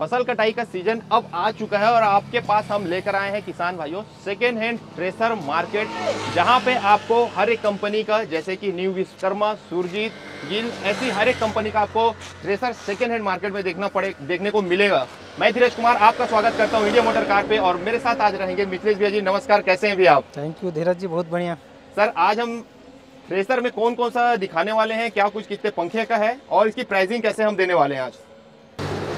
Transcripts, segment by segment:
फ़सल कटाई का सीज़न अब आ चुका है और आपके पास हम लेकर आए हैं किसान भाइयों सेकेंड हैंड थ्रेसर मार्केट जहाँ पे आपको हर एक कंपनी का जैसे कि न्यू विश्वकर्मा सुरजीत गिल ऐसी हर एक कंपनी का आपको थ्रेसर सेकेंड हैंड मार्केट में देखना पड़े देखने को मिलेगा। मैं धीरज कुमार आपका स्वागत करता हूँ इंडिया मोटर कार पे और मेरे साथ आज रहेंगे मिथिलेश भैया जी। नमस्कार कैसे हैं भी आप? थैंक यू धीरज जी बहुत बढ़िया। सर आज हम थ्रेसर में कौन कौन सा दिखाने वाले हैं क्या कुछ कितने पंखे का है और इसकी प्राइसिंग कैसे हम देने वाले हैं आज?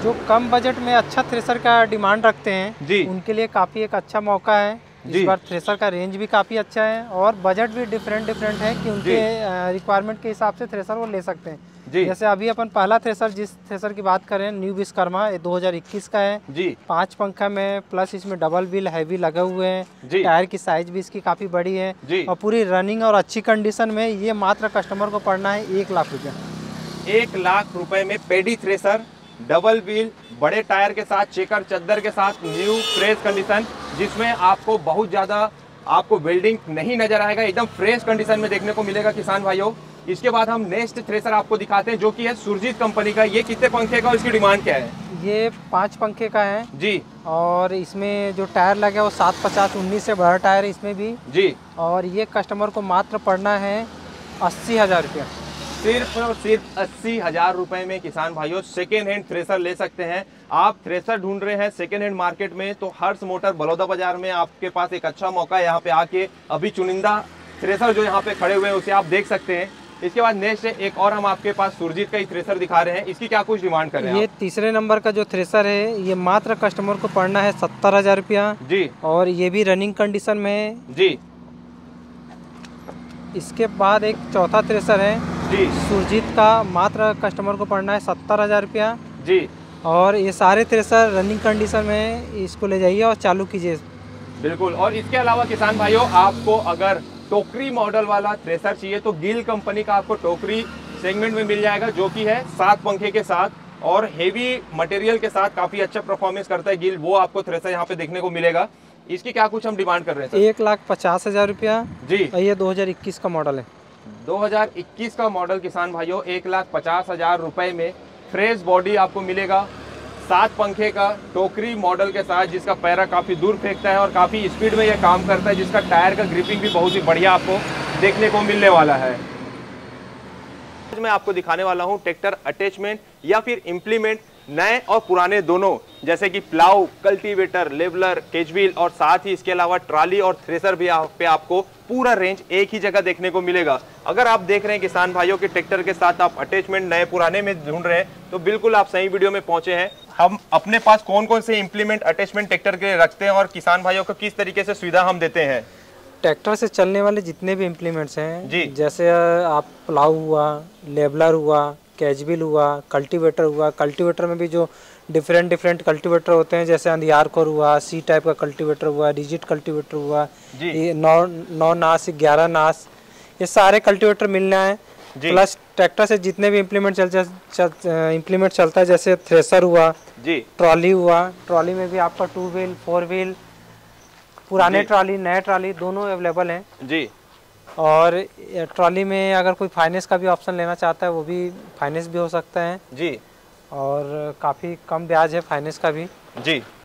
जो कम बजट में अच्छा थ्रेसर का डिमांड रखते हैं जी। उनके लिए काफ़ी एक अच्छा मौका है। इस बार थ्रेसर का रेंज भी काफ़ी अच्छा है और बजट भी डिफरेंट डिफरेंट है कि उनके रिक्वायरमेंट के हिसाब से थ्रेसर वो ले सकते हैं। जी। जैसे अभी अपन पहला थ्रेसर जिस थ्रेसर की बात करें न्यू विश्वकर्मा ये 2021 का है। जी। पाँच पंखा में प्लस इसमें डबल व्हील हैवी लगे हुए हैं। जी। टायर की साइज़ भी इसकी काफ़ी बड़ी है। जी। और पूरी रनिंग और अच्छी कंडीशन में ये मात्र कस्टमर को पड़ना है एक लाख रुपये। एक लाख रुपए में पेडी थ्रेसर डबल व्हील बड़े टायर के साथ चेकर चद्दर के साथ न्यू फ्रेश कंडीशन जिसमें आपको बहुत ज़्यादा आपको वेल्डिंग नहीं नज़र आएगा एकदम फ्रेश कंडीशन में देखने को मिलेगा किसान भाइयों। इसके बाद हम नेक्स्ट थ्रेसर आपको दिखाते हैं जो कि है सुरजीत कंपनी का। ये कितने पंखे का और इसकी डिमांड क्या है? ये पाँच पंखे का है। जी। और इसमें जो टायर लगे वो सात पचास उन्नीस से बड़ा टायर है इसमें भी। जी। और ये कस्टमर को मात्र पड़ना है अस्सी हज़ार रुपया। सिर्फ़ और सिर्फ़ अस्सी हज़ार रुपए में किसान भाइयों सेकेंड हैंड थ्रेसर ले सकते हैं। आप थ्रेसर ढूंढ रहे हैं सेकेंड हैंड मार्केट में तो हर्ष मोटर बलौदा बाज़ार में आपके पास एक अच्छा मौका है। यहाँ पे आके अभी चुनिंदा थ्रेसर जो यहाँ पे खड़े हुए हैं उसे आप देख सकते हैं। इसके बाद नेक्स्ट एक और हम आपके पास सुरजीत का ही थ्रेसर दिखा रहे हैं। इसकी क्या कुछ डिमांड कर रहे हैं ये तीसरे नंबर का जो थ्रेसर है ये मात्र कस्टमर को पड़ना है सत्तर हज़ार रुपया। जी। और ये भी रनिंग कंडीशन में है। जी। इसके बाद एक चौथा थ्रेसर है जी। सुरजीत का मात्र कस्टमर को पड़ना है सत्तर हज़ार रुपया। जी। और ये सारे थ्रेसर रनिंग कंडीशन में है इसको ले जाइए और चालू कीजिए। बिल्कुल। और इसके अलावा किसान भाइयों आपको अगर टोकरी मॉडल वाला थ्रेसर चाहिए तो गिल कंपनी का आपको टोकरी सेगमेंट में मिल जाएगा जो कि है सात पंखे के साथ। और हेवी मटेरियल के साथ काफ़ी अच्छा परफॉर्मेंस करता है गिल वो आपको थ्रेसर यहाँ पे देखने को मिलेगा। इसकी क्या कुछ हम डिमांड कर रहे हैं एक लाख पचास हज़ार रुपया। जी। ये 2021 का मॉडल है। 2021 का मॉडल किसान भाइयों, एक लाख पचास हज़ार रुपए में फ्रेश बॉडी आपको मिलेगा। सात पंखे का टोकरी मॉडल के साथ जिसका पैरा काफ़ी दूर फेंकता है और काफ़ी स्पीड में यह काम करता है, जिसका टायर का ग्रिपिंग भी बहुत ही बढ़िया आपको देखने को मिलने वाला है। मैं आपको दिखाने वाला हूँ ट्रैक्टर अटैचमेंट या फिर इम्प्लीमेंट नए और पुराने दोनों जैसे कि प्लाउ कल्टीवेटर लेवलर केजवील और साथ ही इसके अलावा ट्राली और थ्रेसर भी आप पे आपको पूरा रेंज एक ही जगह देखने को मिलेगा। अगर आप देख रहे हैं किसान भाइयों के ट्रैक्टर के साथ आप अटैचमेंट नए पुराने में ढूंढ रहे हैं तो बिल्कुल आप सही वीडियो में पहुँचे हैं। हम अपने पास कौन कौन से इम्प्लीमेंट अटैचमेंट ट्रैक्टर के लिए रखते हैं और किसान भाइयों को किस तरीके से सुविधा हम देते हैं? ट्रैक्टर से चलने वाले जितने भी इम्प्लीमेंट्स हैं जी। जैसे आप प्लाऊ हुआ लेबलर हुआ कैजबिल हुआ कल्टीवेटर हुआ। कल्टीवेटर में भी जो डिफरेंट डिफरेंट कल्टीवेटर होते हैं जैसे अंधियार कोर हुआ सी टाइप का कल्टीवेटर हुआ डिजिट कल्टीवेटर हुआ। ये नौ नौ नास ग्यारह नास ये सारे कल्टीवेटर मिलने आए। प्लस ट्रैक्टर से जितने भी इम्प्लीमेंट चल, चल, चल इम्प्लीमेंट चलता है जैसे थ्रेसर हुआ जी। ट्रॉली हुआ। ट्रॉली में भी आपका टू व्हील फोर व्हील पुराने ट्रॉली नए ट्रॉली दोनों अवेलेबल हैं। जी। और ट्रॉली में अगर कोई फाइनेंस का भी ऑप्शन लेना चाहता है वो भी फाइनेंस भी हो सकता है। जी। और काफ़ी कम ब्याज है फाइनेंस का भी। जी।